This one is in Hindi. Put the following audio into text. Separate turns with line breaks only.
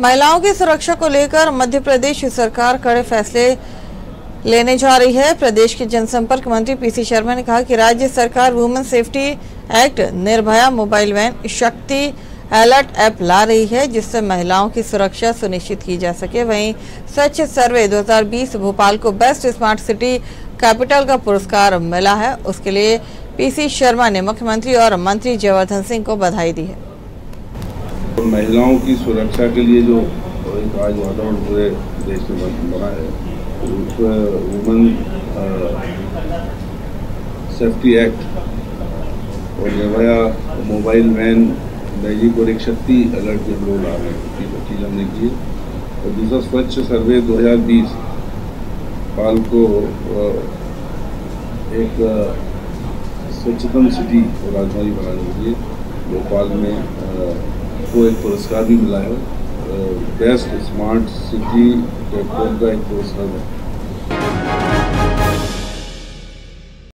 महिलाओं की सुरक्षा को लेकर मध्य प्रदेश सरकार कड़े फैसले लेने जा रही है। प्रदेश के जनसंपर्क मंत्री पीसी शर्मा ने कहा कि राज्य सरकार women safety act, Nirbhaya mobile van, Shakti alert app ला रही है, जिससे महिलाओं की सुरक्षा सुनिश्चित की जा सके। वहीं स्वच्छ सर्वे 2020 भोपाल को बेस्ट स्मार्ट सिटी कैपिटल का पुरस्कार मिला है। उसके लिए पीसी शर्मा ने मुख्यमंत्री और मंत्री जयवर्धन सिंह को बधाई दी है।
महिलाओं की सुरक्षा के लिए जो एक आज वातावरण पूरे देश में बना है, उस वुमेन सेफ्टी एक्ट और निर्भया मोबाइल वैन मैजिक और एक शक्ति अलर्ट जो लोग आ रहे हैं चीज़ हमने की और दूसरा, स्वच्छ सर्वे 2020 पाल को एक स्वच्छतम सिटी और राजधानी बनाने के लिए, भोपाल में को एक पुरस्कार भी मिला है। बेस्ट स्मार्ट सिटी का एक पुरस्कार